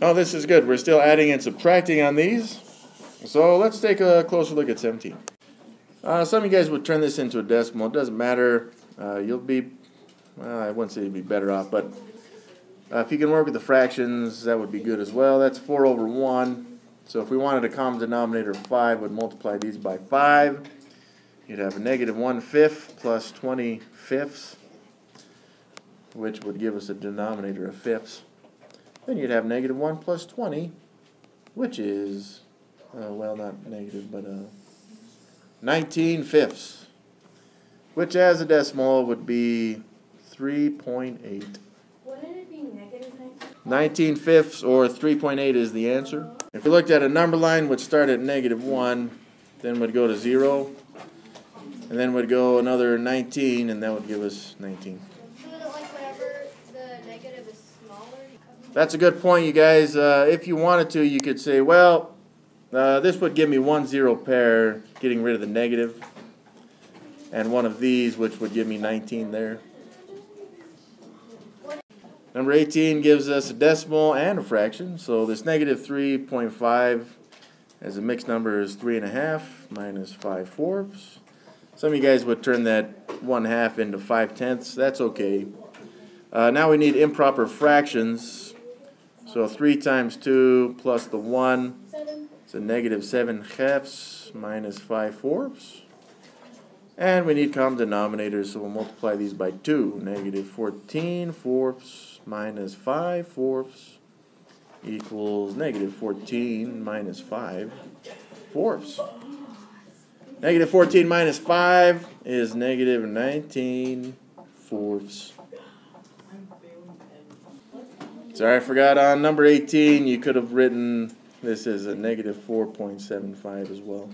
Oh, this is good. We're still adding and subtracting on these. So let's take a closer look at 17. Uh, some of you guys would turn this into a decimal. It doesn't matter. Uh, you'll be, well, I wouldn't say you'd be better off, but uh, if you can work with the fractions, that would be good as well. That's 4 over 1. So if we wanted a common denominator of 5, would multiply these by 5. You'd have a negative 1 fifth plus 20 fifths, which would give us a denominator of fifths. Then you'd have negative 1 plus 20, which is, uh, well, not negative, but uh, 19 fifths, which as a decimal would be 3.8. Wouldn't it be negative 19? 19 fifths or 3.8 is the answer. If we looked at a number line, would start at negative 1, then would go to 0, and then would go another 19, and that would give us 19. So is it like whenever the That's a good point, you guys. Uh, if you wanted to, you could say, well, uh, this would give me one zero pair, getting rid of the negative, and one of these, which would give me 19 there. Number 18 gives us a decimal and a fraction, so this negative 3.5 as a mixed number is 3.5 minus 5 fourths. Some of you guys would turn that 1 half into 5 tenths. That's okay. Uh, now we need improper fractions. So 3 times 2 plus the 1 It's a negative 7 halves minus 5 fourths. And we need common denominators, so we'll multiply these by 2. Negative 14 fourths minus 5 fourths equals negative 14 minus 5 fourths. Negative 14 minus 5 is negative 19 fourths. Sorry, I forgot on number 18, you could have written this as a negative 4.75 as well.